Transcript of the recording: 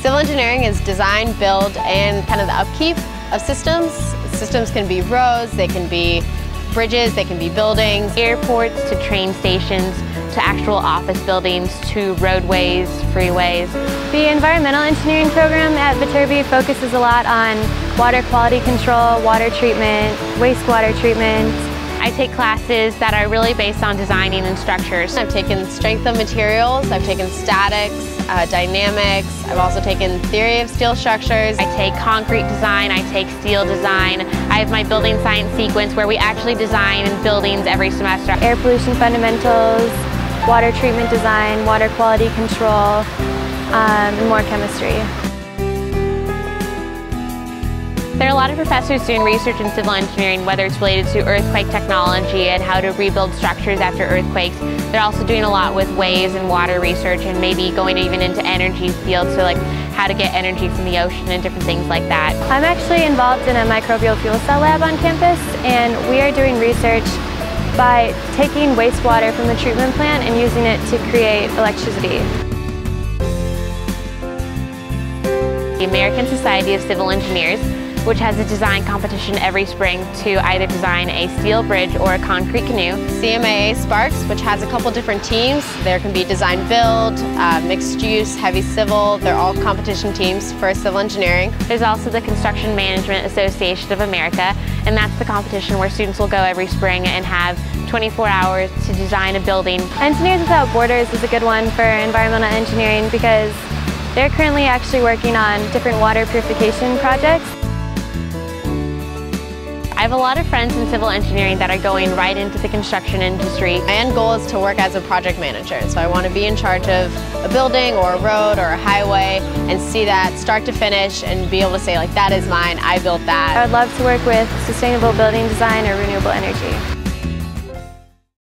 Civil engineering is design, build, and kind of the upkeep of systems. Systems can be roads, they can be bridges, they can be buildings. Airports to train stations to actual office buildings to roadways, freeways. The environmental engineering program at Viterbi focuses a lot on water quality control, water treatment, wastewater treatment, I take classes that are really based on designing and structures. I've taken strength of materials, I've taken statics, uh, dynamics, I've also taken theory of steel structures. I take concrete design, I take steel design. I have my building science sequence where we actually design buildings every semester. Air pollution fundamentals, water treatment design, water quality control, um, and more chemistry. There are a lot of professors doing research in civil engineering, whether it's related to earthquake technology and how to rebuild structures after earthquakes. They're also doing a lot with waves and water research and maybe going even into energy fields, so like how to get energy from the ocean and different things like that. I'm actually involved in a microbial fuel cell lab on campus and we are doing research by taking wastewater from the treatment plant and using it to create electricity. The American Society of Civil Engineers which has a design competition every spring to either design a steel bridge or a concrete canoe. CMAA Sparks, which has a couple different teams. There can be design build, uh, mixed use, heavy civil. They're all competition teams for civil engineering. There's also the Construction Management Association of America, and that's the competition where students will go every spring and have 24 hours to design a building. Engineers Without Borders is a good one for environmental engineering because they're currently actually working on different water purification projects. I have a lot of friends in civil engineering that are going right into the construction industry. My end goal is to work as a project manager. So I want to be in charge of a building or a road or a highway and see that start to finish and be able to say like that is mine, I built that. I would love to work with sustainable building design or renewable energy.